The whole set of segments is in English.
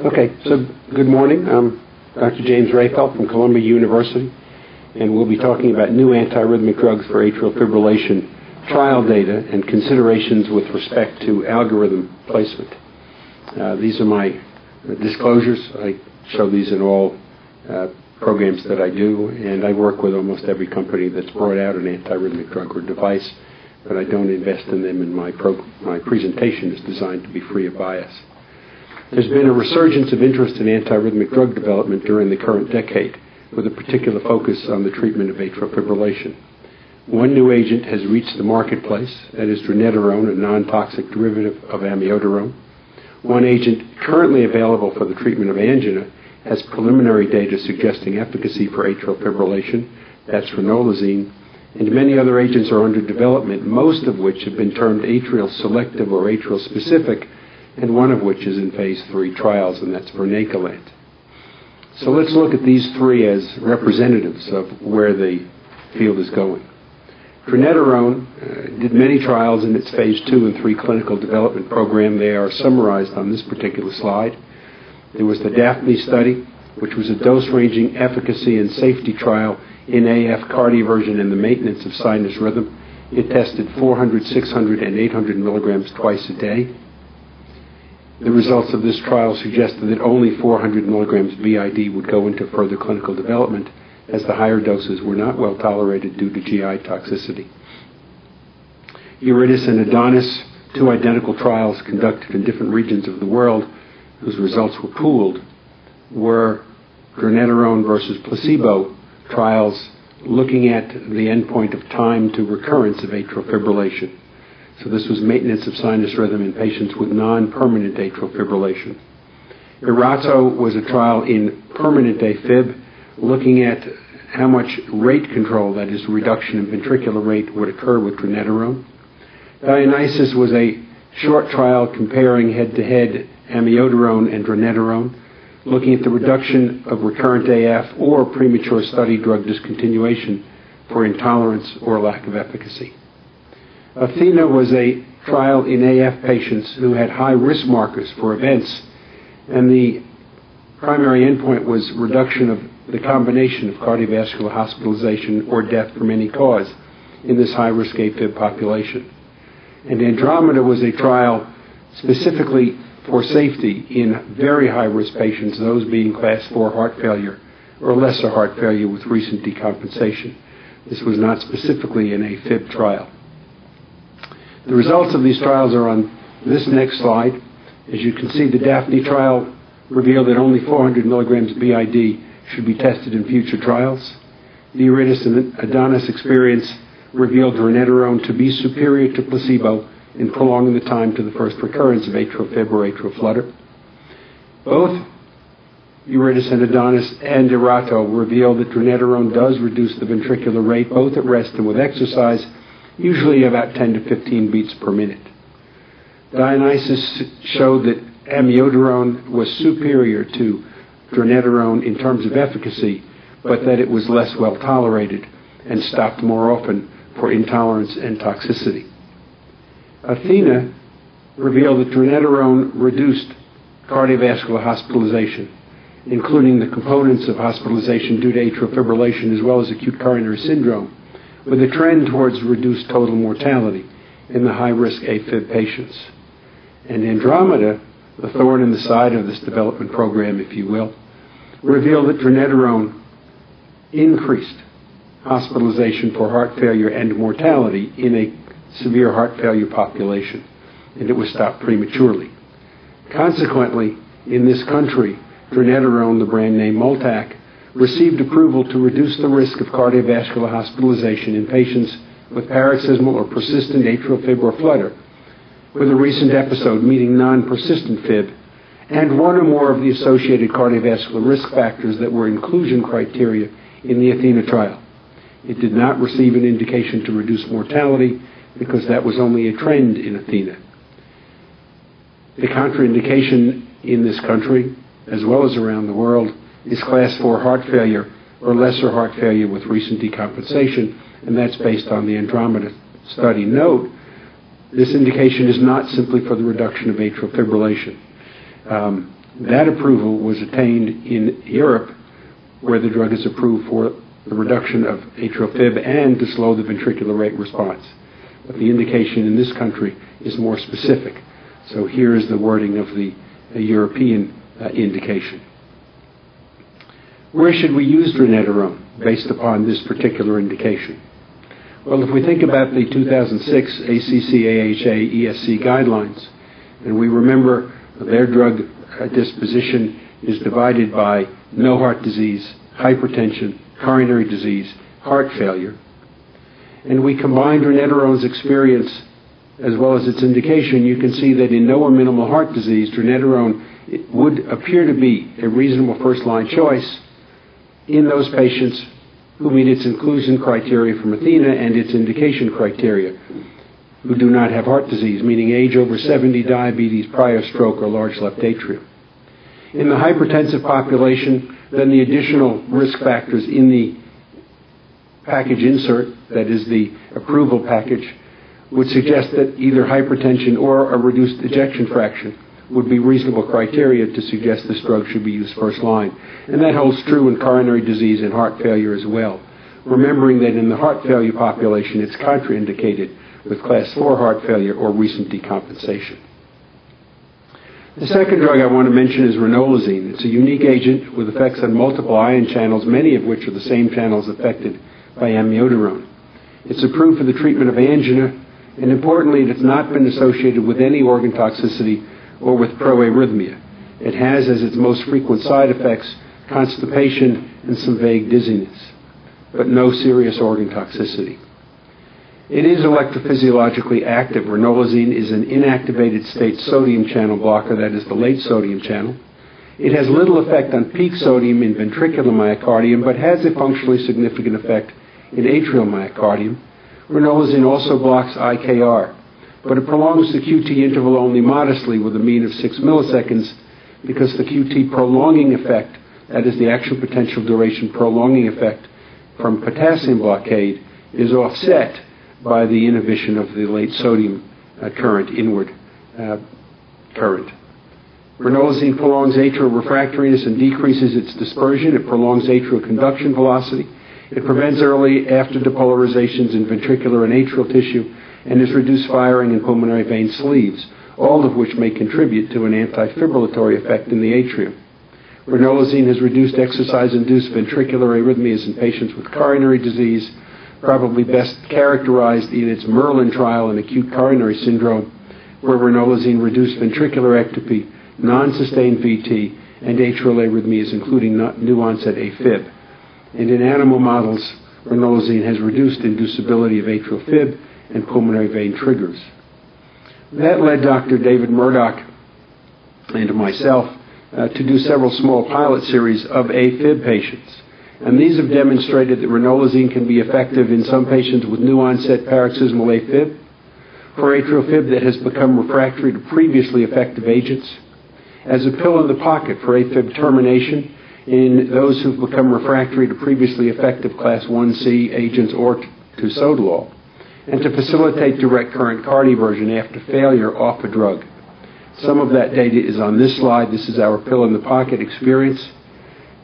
Okay, so good morning. I'm Dr. James Reiffel from Columbia University, and we'll be talking about new antiarrhythmic drugs for atrial fibrillation trial data and considerations with respect to algorithm placement. Uh, these are my disclosures. I show these in all uh, programs that I do, and I work with almost every company that's brought out an antiarrhythmic drug or device, but I don't invest in them, and my, pro- my presentation is designed to be free of bias. There's been a resurgence of interest in antiarrhythmic drug development during the current decade, with a particular focus on the treatment of atrial fibrillation. One new agent has reached the marketplace, that is dronedarone, a non-toxic derivative of amiodarone. One agent currently available for the treatment of angina has preliminary data suggesting efficacy for atrial fibrillation, that's ranolazine, and many other agents are under development, most of which have been termed atrial selective or atrial specific, and one of which is in phase three trials, and that's vernakalant. So let's look at these three as representatives of where the field is going. Dronedarone uh, did many trials in its phase two and three clinical development program. They are summarized on this particular slide. There was the DAFNE study, which was a dose-ranging efficacy and safety trial in AF cardioversion and the maintenance of sinus rhythm. It tested 400, 600, and 800 milligrams twice a day. The results of this trial suggested that only 400 milligrams BID would go into further clinical development, as the higher doses were not well tolerated due to GI toxicity. EURIDIS and Adonis, two identical trials conducted in different regions of the world, whose results were pooled, were dronedarone versus placebo trials looking at the endpoint of time to recurrence of atrial fibrillation. So this was maintenance of sinus rhythm in patients with non-permanent atrial fibrillation. Erato was a trial in permanent AFib looking at how much rate control, that is, reduction in ventricular rate, would occur with dronedarone. Dionysus was a short trial comparing head-to-head amiodarone and dronedarone, looking at the reduction of recurrent AF or premature study drug discontinuation for intolerance or lack of efficacy. Athena was a trial in AF patients who had high risk markers for events, and the primary endpoint was reduction of the combination of cardiovascular hospitalization or death from any cause in this high risk AFib population. And Andromeda was a trial specifically for safety in very high risk patients, those being class 4 heart failure or lesser heart failure with recent decompensation. This was not specifically an AFib trial. The results of these trials are on this next slide. As you can see, the DAFNE trial revealed that only 400 milligrams BID should be tested in future trials. The EURIDIS and Adonis experience revealed dronedarone to be superior to placebo in prolonging the time to the first recurrence of atrial fib or atrial flutter. Both EURIDIS and Adonis and Erato reveal that dronedarone does reduce the ventricular rate both at rest and with exercise, usually about 10 to 15 beats per minute. Dionysus showed that amiodarone was superior to dronedarone in terms of efficacy, but that it was less well tolerated and stopped more often for intolerance and toxicity. Athena revealed that dronedarone reduced cardiovascular hospitalization, including the components of hospitalization due to atrial fibrillation as well as acute coronary syndrome, with a trend towards reduced total mortality in the high-risk AFib patients. And Andromeda, the thorn in the side of this development program, if you will, revealed that dronedarone increased hospitalization for heart failure and mortality in a severe heart failure population, and it was stopped prematurely. Consequently, in this country, dronedarone, the brand name Multaq, received approval to reduce the risk of cardiovascular hospitalization in patients with paroxysmal or persistent atrial fib or flutter, with a recent episode meeting non-persistent fib, and one or more of the associated cardiovascular risk factors that were inclusion criteria in the Athena trial. It did not receive an indication to reduce mortality because that was only a trend in Athena. The contraindication in this country, as well as around the world, is class 4 heart failure or lesser heart failure with recent decompensation, and that's based on the Andromeda study. Note, this indication is not simply for the reduction of atrial fibrillation. Um, That approval was attained in Europe, where the drug is approved for the reduction of atrial fib and to slow the ventricular rate response. But the indication in this country is more specific. So here is the wording of the European uh, indication. Where should we use dronedarone based upon this particular indication? Well, if we think about the 2006 ACC/AHA ESC guidelines, and we remember their drug disposition is divided by no heart disease, hypertension, coronary disease, heart failure, and we combine dronedarone's experience as well as its indication, you can see that in no or minimal heart disease, dronedarone would appear to be a reasonable first-line choice in those patients who meet its inclusion criteria from Athena and its indication criteria, who do not have heart disease, meaning age over 70, diabetes, prior stroke, or large left atrium. In the hypertensive population, then the additional risk factors in the package insert, that is the approval package, would suggest that either hypertension or a reduced ejection fraction would be reasonable criteria to suggest this drug should be used first line. And that holds true in coronary disease and heart failure as well. Remembering that in the heart failure population, it's contraindicated with class 4 heart failure or recent decompensation. The second drug I want to mention is ranolazine. It's a unique agent with effects on multiple ion channels, many of which are the same channels affected by amiodarone. It's approved for the treatment of angina, and importantly, it has not been associated with any organ toxicity or with proarrhythmia. It has as its most frequent side effects constipation and some vague dizziness, but no serious organ toxicity. It is electrophysiologically active. Ranolazine is an inactivated state sodium channel blocker, that is the late sodium channel. It has little effect on peak sodium in ventricular myocardium, but has a functionally significant effect in atrial myocardium. Ranolazine also blocks IKR, but it prolongs the QT interval only modestly with a mean of 6 milliseconds because the QT prolonging effect, that is the action potential duration prolonging effect from potassium blockade, is offset by the inhibition of the late sodium uh, current, inward uh, current. Ranolazine prolongs atrial refractoriness and decreases its dispersion. It prolongs atrial conduction velocity. It prevents early after depolarizations in ventricular and atrial tissue and has reduced firing in pulmonary vein sleeves, all of which may contribute to an antifibrillatory effect in the atrium. Ranolazine has reduced exercise-induced ventricular arrhythmias in patients with coronary disease, probably best characterized in its Merlin trial in acute coronary syndrome, where ranolazine reduced ventricular ectopy, non-sustained VT, and atrial arrhythmias, including new onset AFib. And in animal models, ranolazine has reduced inducibility of atrial fib and pulmonary vein triggers. That led Dr. David Murdock and myself uh, to do several small pilot series of AFib patients. And these have demonstrated that ranolazine can be effective in some patients with new onset paroxysmal AFib, for atrial fib that has become refractory to previously effective agents, as a pill in the pocket for AFib termination in those who've become refractory to previously effective class 1C agents or to sotalol and to facilitate direct current cardioversion after failure off a drug. Some of that data is on this slide. This is our pill in the pocket experience.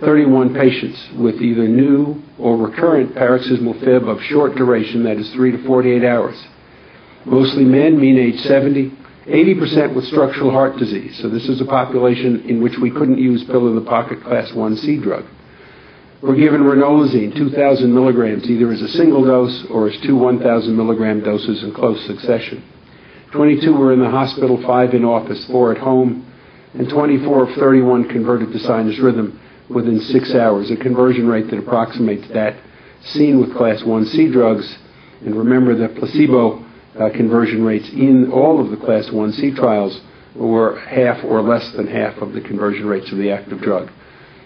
31 patients with either new or recurrent paroxysmal fib of short duration, that is 3 to 48 hours. Mostly men, mean age 70, 80% with structural heart disease. So this is a population in which we couldn't use pill in the pocket class 1C drug were given ranolazine, 2,000 milligrams, either as a single dose or as two 1,000 milligram doses in close succession. 22 were in the hospital, 5 in office, 4 at home, and 24 of 31 converted to sinus rhythm within 6 hours, a conversion rate that approximates that seen with class 1C drugs. And remember that placebo uh, conversion rates in all of the class 1C trials were half or less than half of the conversion rates of the active drug.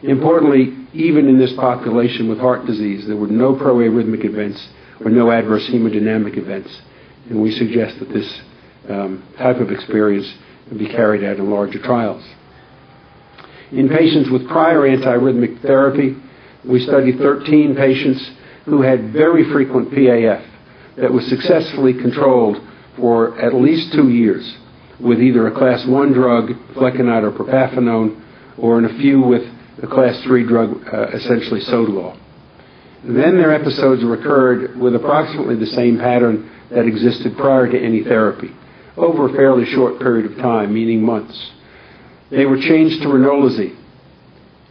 Importantly, even in this population with heart disease, there were no proarrhythmic events or no adverse hemodynamic events. And we suggest that this um, type of experience be carried out in larger trials. In patients with prior antiarrhythmic therapy, we studied 13 patients who had very frequent PAF that was successfully controlled for at least two years with either a class 1 drug, flecainide or propafenone, or in a few with a class 3 drug, uh, essentially sotalol. Then their episodes recurred with approximately the same pattern that existed prior to any therapy, over a fairly short period of time, meaning months. They were changed to ranolazine.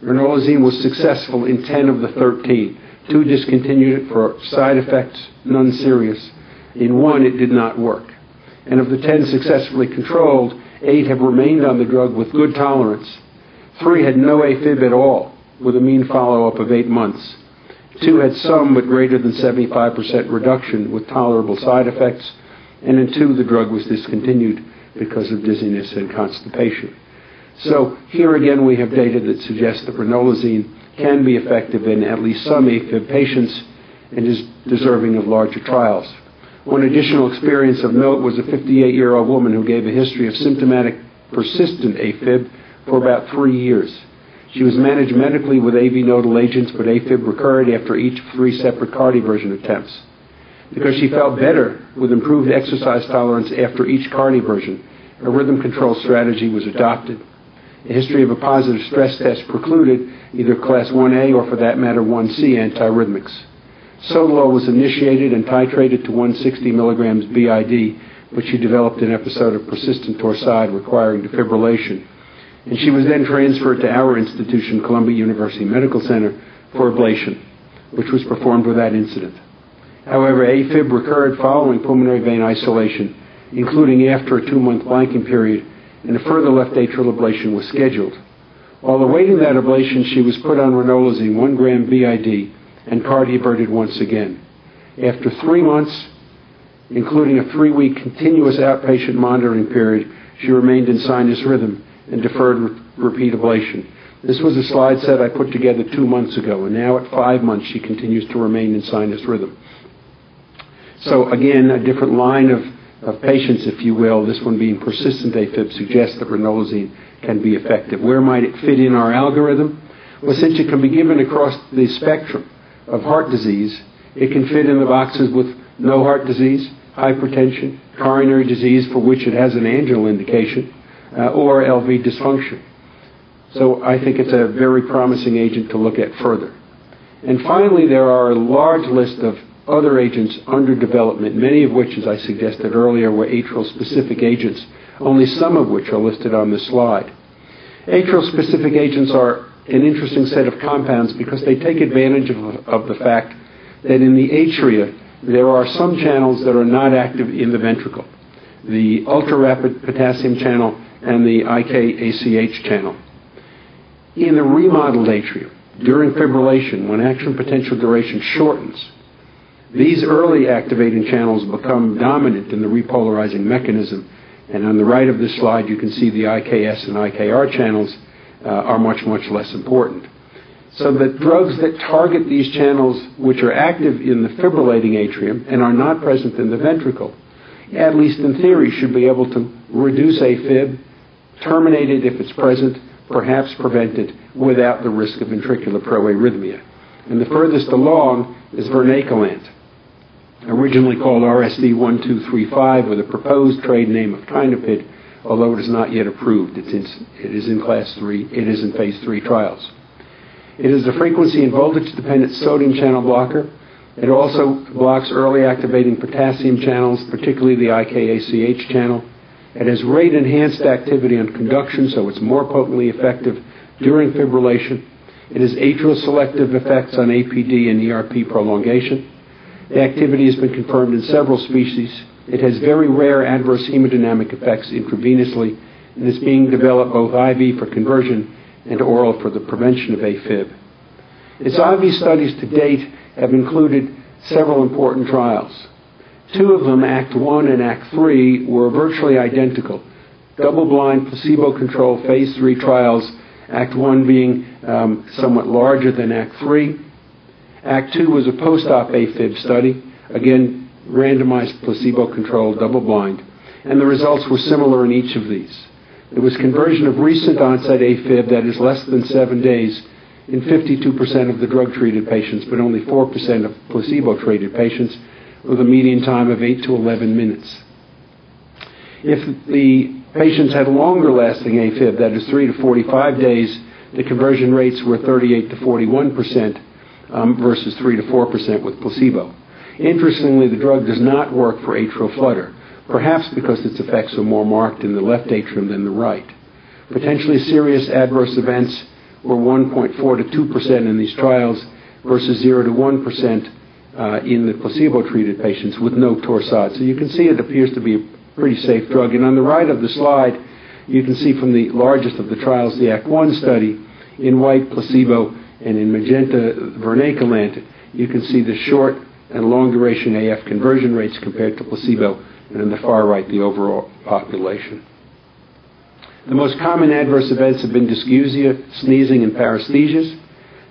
Ranolazine was successful in 10 of the 13. Two discontinued it for side effects, none serious. In one, it did not work. And of the 10 successfully controlled, eight have remained on the drug with good tolerance. Three had no AFib at all, with a mean follow up of eight months. Two had some but greater than 75% reduction with tolerable side effects, and in two, the drug was discontinued because of dizziness and constipation. So here again, we have data that suggests that ranolazine can be effective in at least some AFib patients and is deserving of larger trials. One additional experience of note was a 58 year old woman who gave a history of symptomatic persistent AFib for about three years. She was managed medically with AV nodal agents, but AFib recurred after each of three separate cardioversion attempts. Because she felt better with improved exercise tolerance after each cardioversion, a rhythm control strategy was adopted. A history of a positive stress test precluded either class 1A or, for that matter, 1C antiarrhythmics. Sotalol was initiated and titrated to 160 milligrams BID, but she developed an episode of persistent torsade requiring defibrillation and she was then transferred to our institution, Columbia University Medical Center, for ablation, which was performed without incident. However, AFib recurred following pulmonary vein isolation, including after a two-month blanking period, and a further left atrial ablation was scheduled. While awaiting that ablation, she was put on ranolazine, 1 gram BID, and cardioverted once again. After three months, including a three-week continuous outpatient monitoring period, she remained in sinus rhythm and deferred re- repeat ablation. This was a slide set I put together two months ago, and now at five months she continues to remain in sinus rhythm. So again, a different line of, of patients, if you will, this one being persistent AFib, suggests that ranolazine can be effective. Where might it fit in our algorithm? Well, since it can be given across the spectrum of heart disease, it can fit in the boxes with no heart disease, hypertension, coronary disease for which it has an anginal indication, uh, or LV dysfunction. So I think it's a very promising agent to look at further. And finally, there are a large list of other agents under development, many of which, as I suggested earlier, were atrial specific agents, only some of which are listed on this slide. Atrial specific agents are an interesting set of compounds because they take advantage of, of the fact that in the atria there are some channels that are not active in the ventricle. The ultra rapid potassium channel and the IKACH channel. In the remodeled atrium, during fibrillation, when action potential duration shortens, these early activating channels become dominant in the repolarizing mechanism. And on the right of this slide, you can see the IKS and IKR channels uh, are much, much less important. So that drugs that target these channels, which are active in the fibrillating atrium and are not present in the ventricle, at least in theory, should be able to reduce AFib terminated if it's present, perhaps prevent it without the risk of ventricular proarrhythmia. And the furthest along is vernakalant, originally called RSD 1235 with a proposed trade name of Kynapid, although it is not yet approved. It's in, it is in class 3, it is in phase 3 trials. It is a frequency and voltage dependent sodium channel blocker. It also blocks early activating potassium channels, particularly the IKACH channel. It has rate enhanced activity on conduction, so it's more potently effective during fibrillation. It has atrial selective effects on APD and ERP prolongation. The activity has been confirmed in several species. It has very rare adverse hemodynamic effects intravenously and is being developed both IV for conversion and oral for the prevention of AFib. Its IV studies to date have included several important trials. Two of them, Act 1 and Act 3, were virtually identical. Double blind, placebo controlled phase 3 trials, Act 1 being um, somewhat larger than Act 3. Act 2 was a post op AFib study, again, randomized, placebo controlled, double blind. And the results were similar in each of these. There was conversion of recent onset AFib, that is less than seven days, in 52% of the drug treated patients, but only 4% of placebo treated patients with a median time of 8 to 11 minutes. If the patients had longer lasting AFib, that is 3 to 45 days, the conversion rates were 38 to 41 percent um, versus 3 to 4 percent with placebo. Interestingly, the drug does not work for atrial flutter, perhaps because its effects are more marked in the left atrium than the right. Potentially serious adverse events were 1.4 to 2 percent in these trials versus 0 to 1 percent uh, in the placebo-treated patients with no torsade. So you can see it appears to be a pretty safe drug. And on the right of the slide, you can see from the largest of the trials, the ACT-1 study, in white placebo and in magenta vernakalant, you can see the short and long duration AF conversion rates compared to placebo, and in the far right, the overall population. The most common adverse events have been dysgeusia, sneezing, and paresthesias.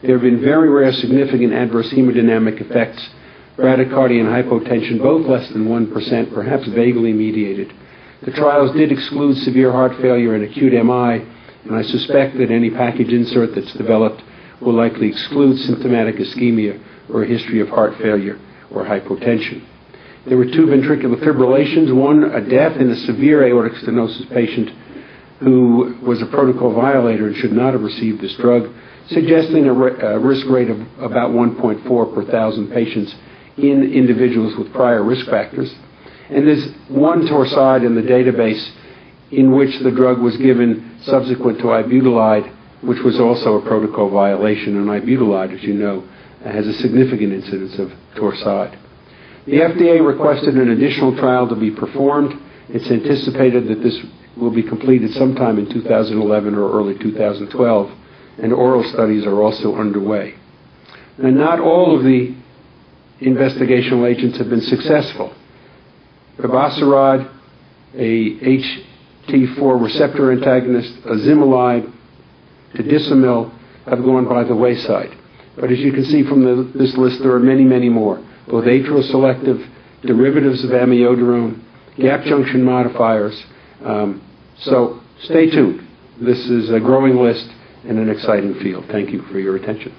There have been very rare significant adverse hemodynamic effects, bradycardia and hypotension, both less than 1%, perhaps vagally mediated. The trials did exclude severe heart failure and acute MI, and I suspect that any package insert that's developed will likely exclude symptomatic ischemia or a history of heart failure or hypotension. There were two ventricular fibrillations, one a death in a severe aortic stenosis patient who was a protocol violator and should not have received this drug, suggesting a, risk rate of about 1.4 per thousand patients in individuals with prior risk factors. And there's one torsade in the database in which the drug was given subsequent to ibutilide, which was also a protocol violation. And ibutilide, as you know, has a significant incidence of torsade. The FDA requested an additional trial to be performed. It's anticipated that this will be completed sometime in 2011 or early 2012, and oral studies are also underway. Now, not all of the investigational agents have been successful. Piboserod, a HT4 receptor antagonist, azimilide, tedisamil have gone by the wayside. But as you can see from the, this list, there are many, many more, both atrial selective, derivatives of amiodarone, gap junction modifiers, um, so stay tuned. This is a growing list and an exciting field. Thank you for your attention.